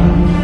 Bye.